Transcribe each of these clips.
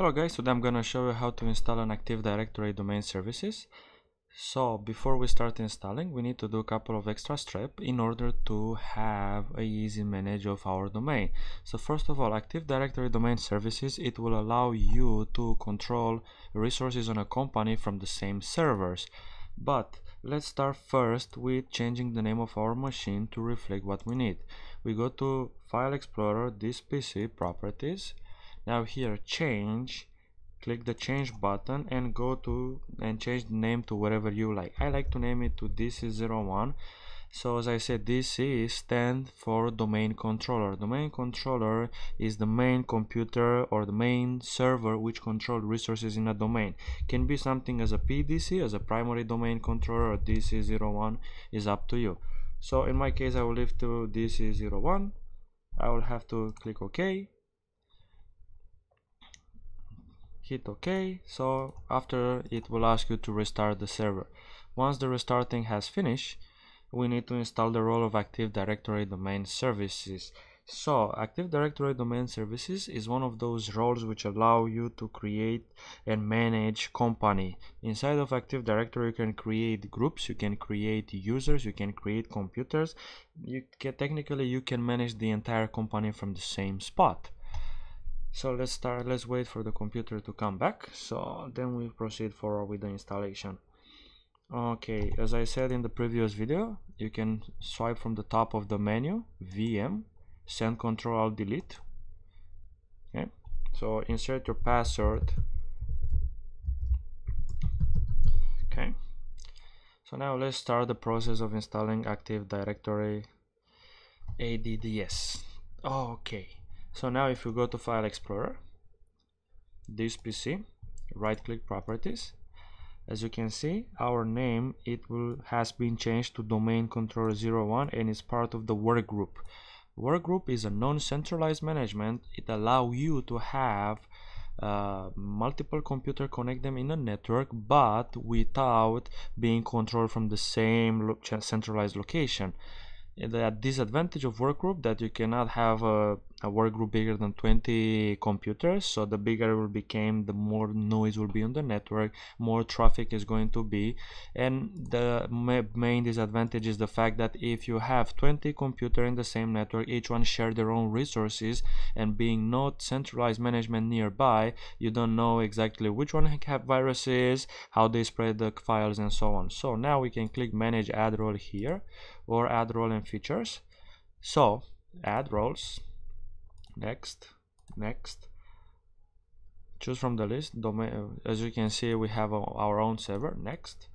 Hello guys, today I'm gonna show you how to install an Active Directory domain services. So before we start installing, we need to do a couple of extra steps in order to have a easy manage of our domain. So first of all, Active Directory domain services, it will allow you to control resources on a company from the same servers. But let's start first with changing the name of our machine to reflect what we need. We go to File Explorer, this PC, Properties, now here change. Click the change button and go to and change the name to whatever you like. I like to name it to dc01 so as i said dc stand for domain controller. Domain controller is the main computer or the main server which control resources in a domain. Can be something as a pdc as a primary domain controller or dc01 is up to you. So in my case i will leave to dc01 i will have to click ok hit OK so after it will ask you to restart the server once the restarting has finished we need to install the role of Active Directory Domain Services so Active Directory Domain Services is one of those roles which allow you to create and manage company. Inside of Active Directory you can create groups, you can create users, you can create computers. You can, technically you can manage the entire company from the same spot so let's start let's wait for the computer to come back. So then we proceed forward with the installation. Okay as i said in the previous video you can swipe from the top of the menu vm send control alt delete. Okay so insert your password. Okay so now let's start the process of installing active directory adds okay so now if you go to file explorer this pc right click properties as you can see our name it will has been changed to domain controller 01 and is part of the workgroup workgroup is a non-centralized management. It allow you to have uh, multiple computer connect them in a network but without being controlled from the same lo centralized location. The disadvantage of workgroup that you cannot have a, a work group bigger than 20 computers so the bigger it will become the more noise will be on the network more traffic is going to be. And the ma main disadvantage is the fact that if you have 20 computer in the same network each one share their own resources and being not centralized management nearby you don't know exactly which one have viruses how they spread the files and so on. So now we can click manage add role here or add role and features. So add roles next. Next. Choose from the list. Domain as you can see we have our own server. Next.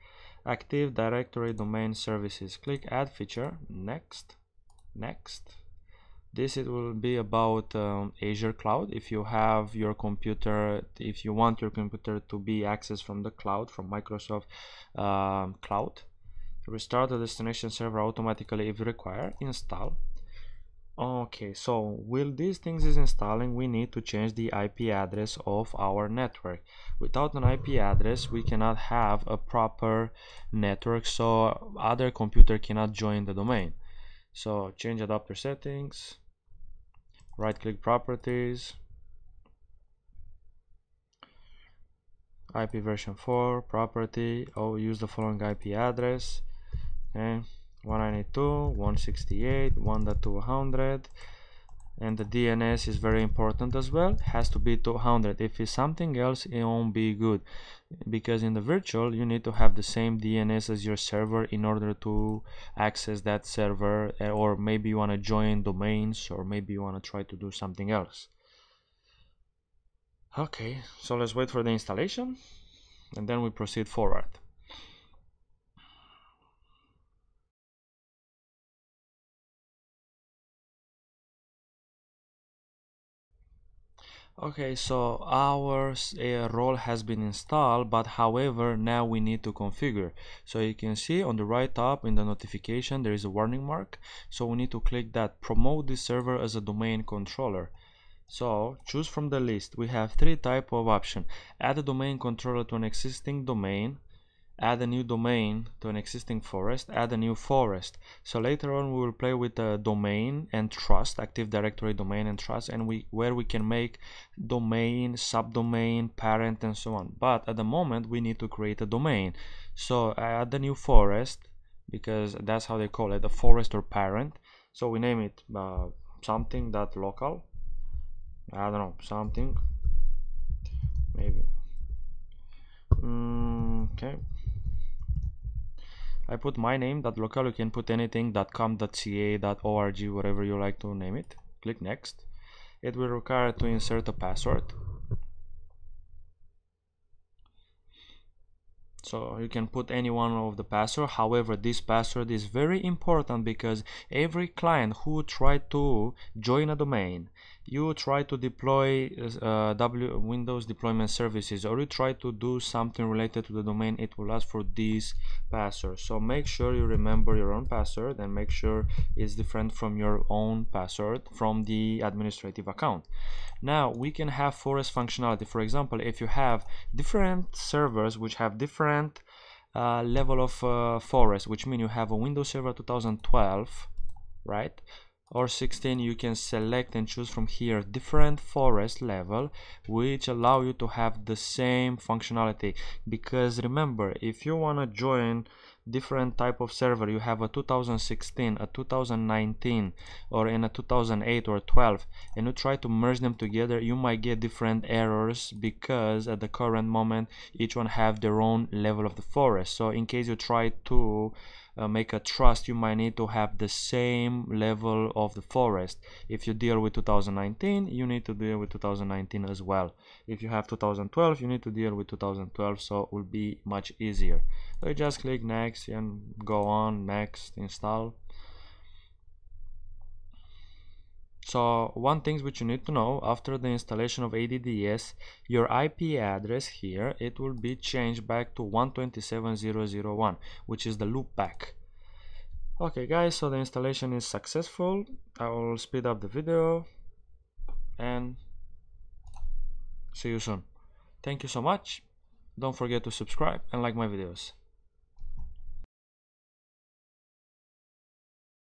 Active directory domain services. Click add feature. Next. Next. This it will be about um, Azure cloud. If you have your computer if you want your computer to be accessed from the cloud from Microsoft um, cloud restart the destination server automatically if required. Install okay so while these things is installing we need to change the IP address of our network. Without an IP address we cannot have a proper network so other computer cannot join the domain. So change adapter settings right click properties IP version 4 property oh use the following IP address okay 192 168 1.200 and the DNS is very important as well. Has to be 200 if it's something else it won't be good. Because in the virtual you need to have the same DNS as your server in order to access that server eh, or maybe you want to join domains or maybe you want to try to do something else. Okay so let's wait for the installation and then we proceed forward okay so our uh, role has been installed but however now we need to configure. So you can see on the right top in the notification there is a warning mark. So we need to click that promote this server as a domain controller. So choose from the list. We have three type of option. Add a domain controller to an existing domain add a new domain to an existing forest add a new forest. So later on we will play with the domain and trust active directory domain and trust and we where we can make domain subdomain parent and so on. But at the moment we need to create a domain. So add the new forest because that's how they call it a forest or parent. So we name it uh, something that local. I don't know something. Maybe. Mm, okay I put my name that local you can put anything .com .ca .org whatever you like to name it. Click next. It will require to insert a password so you can put any one of the password. However this password is very important because every client who try to join a domain you try to deploy uh, w windows deployment services or you try to do something related to the domain it will ask for this password. So make sure you remember your own password and make sure it's different from your own password from the administrative account. Now we can have forest functionality. For example if you have different servers which have different uh, level of uh, forest which mean you have a windows server 2012 right? Or 16 you can select and choose from here different forest level which allow you to have the same functionality. Because remember if you want to join different type of server. You have a 2016 a 2019 or in a 2008 or 12 and you try to merge them together you might get different errors because at the current moment each one have their own level of the forest. So in case you try to uh, make a trust you might need to have the same level of the forest. If you deal with 2019 you need to deal with 2019 as well. If you have 2012 you need to deal with 2012 so it will be much easier. So you just click next and go on next install So one thing which you need to know after the installation of ADDS, your IP address here, it will be changed back to 127.0.0.1, which is the loopback. Okay guys, so the installation is successful. I will speed up the video and see you soon. Thank you so much. Don't forget to subscribe and like my videos.